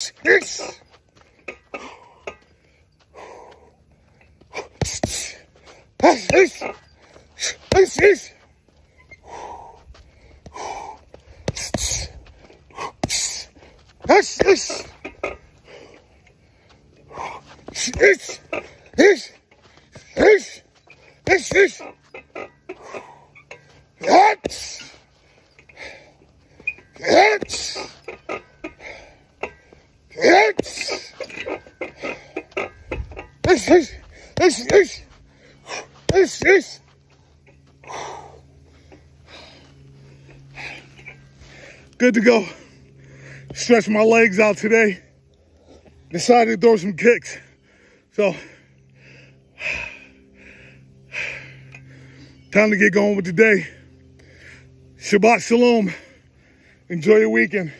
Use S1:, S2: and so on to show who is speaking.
S1: This. This. This. This. This. This. This. This. This. This. This. This. This. This. This. Good to go. Stretch my legs out today. Decided to throw some kicks. So, time to get going with the day. Shabbat Shalom. Enjoy your weekend.